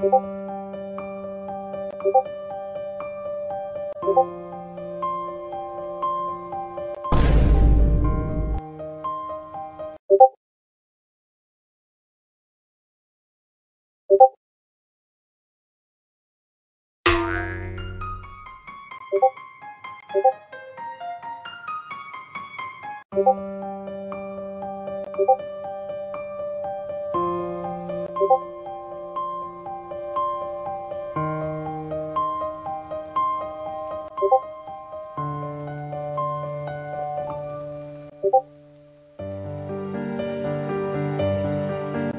고고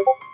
you